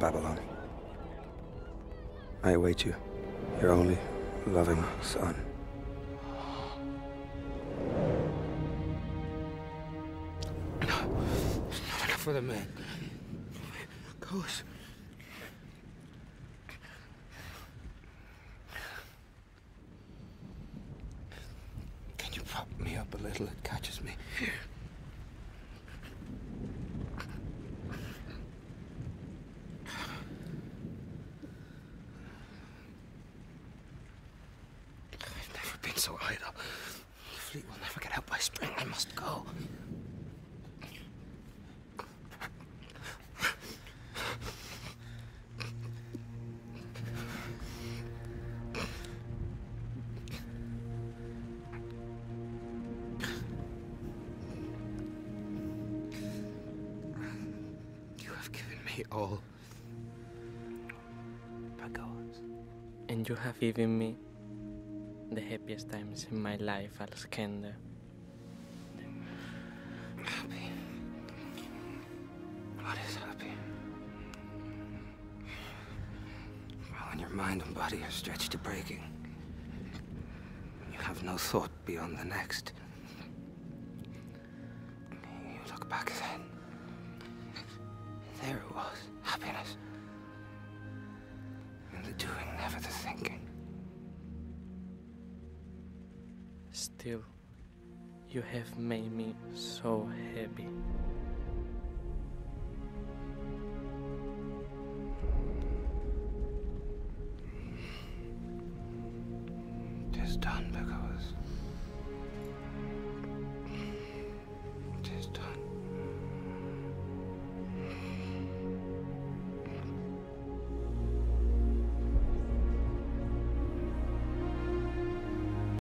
Babylon. I await you, your only loving son. Not enough for the men. Goes. Can you prop me up a little? It catches me. I've so idle. The fleet will never get out by spring. I must go. You have given me all. Bagoas. And you have given me the happiest times in my life, Alexander. Happy. What is happy? Well, when your mind and body are stretched to breaking, you have no thought beyond the next. You look back then. There it was, happiness. And the doing, never the thinking. Still, you have made me so happy. It is done because.